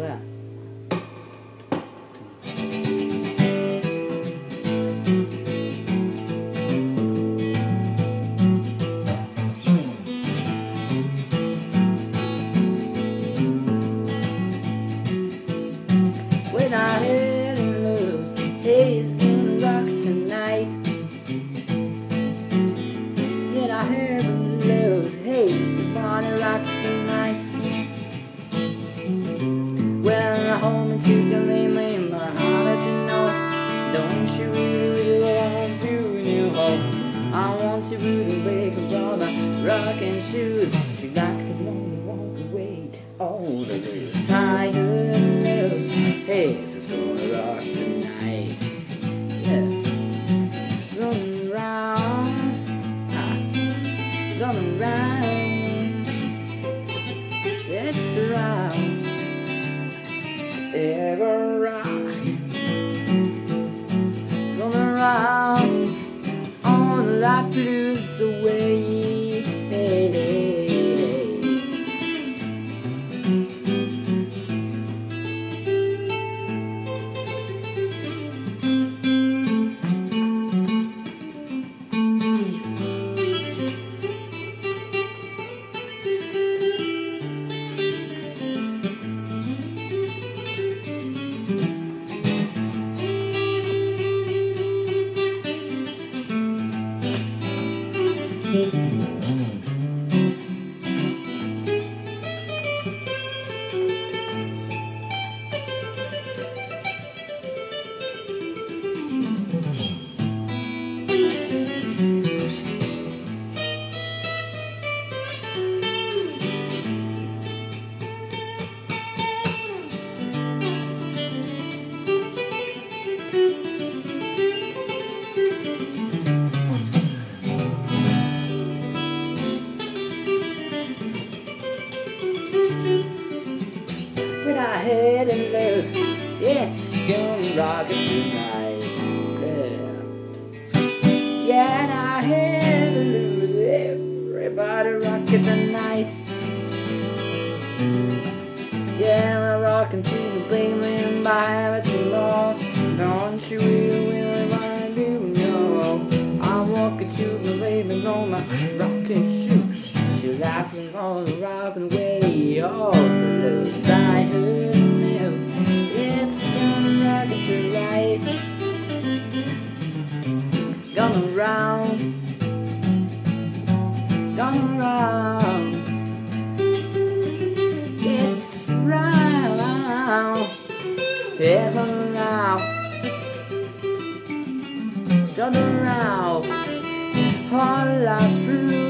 Well. Well, I hold me to the lane, lane, but how did you know? Don't you really, really want to your home? I want you to wake up all my rocking shoes. She like want to walk away all the way. Him lose, hey, so it's gonna rock tonight. Yeah. Running round, ah, running round. It's around Around on life flews away. When I head and lose, it's gonna rock it tonight. Yeah, yeah and I head and lose, everybody rock it tonight. Yeah, we're rocking to the Cleveland by it's long. Don't you really, wanna do no? I'm walking to the Cleveland on my rocking shoes. She laughing all the rocking way, all ever round, gonna round, all I